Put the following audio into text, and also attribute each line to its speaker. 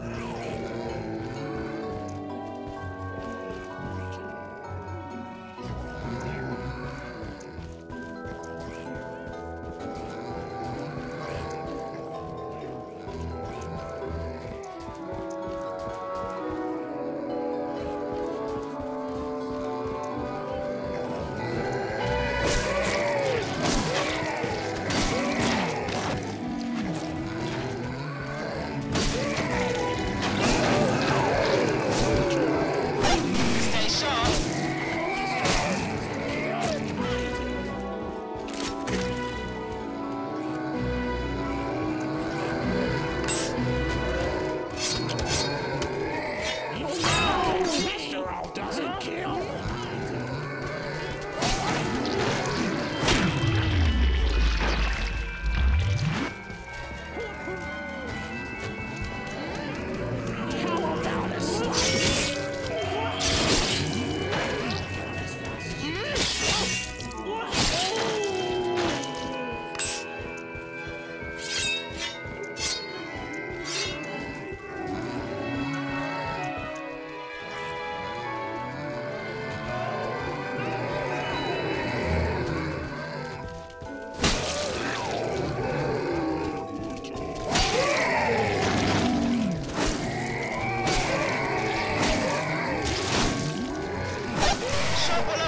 Speaker 1: No. Shabala